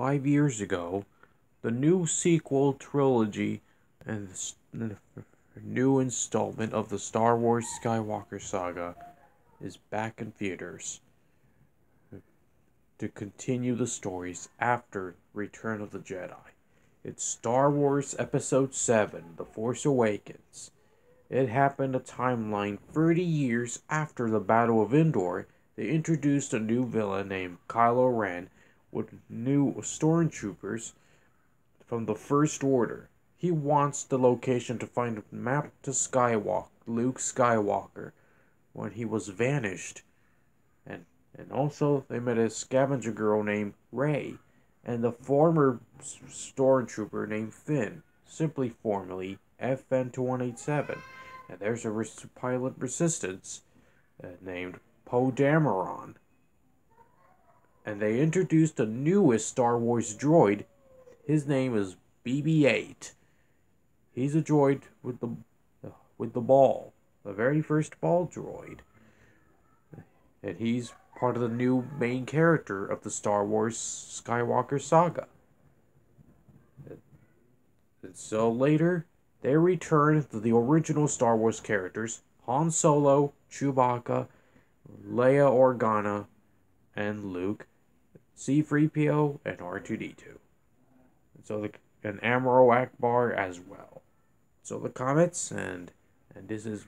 five years ago, the new sequel trilogy and the new installment of the Star Wars Skywalker saga is back in theaters to continue the stories after Return of the Jedi. It's Star Wars Episode 7 The Force Awakens. It happened a timeline 30 years after the Battle of Endor. They introduced a new villain named Kylo Ren with new stormtroopers from the First Order. He wants the location to find a map to Skywalker, Luke Skywalker, when he was vanished. And and also they met a scavenger girl named Rey and the former stormtrooper named Finn, simply formerly FN287. And there's a res- pilot resistance uh, named Poe Dameron. And they introduced the newest Star Wars droid. His name is BB-8. He's a droid with the with the ball, the very first ball droid. And he's part of the new main character of the Star Wars Skywalker saga. And so later, they return to the original Star Wars characters Han Solo, Chewbacca, Leia Organa, and Luke, C3PO, and R2D2. And so the and Admiral Ackbar as well. So the comments and and this is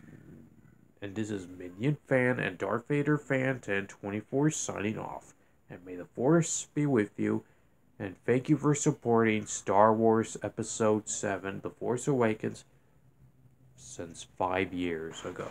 and this is Minion fan and Darth Vader fan 1024 signing off. And may the Force be with you. And thank you for supporting Star Wars Episode 7 The Force Awakens since five years ago.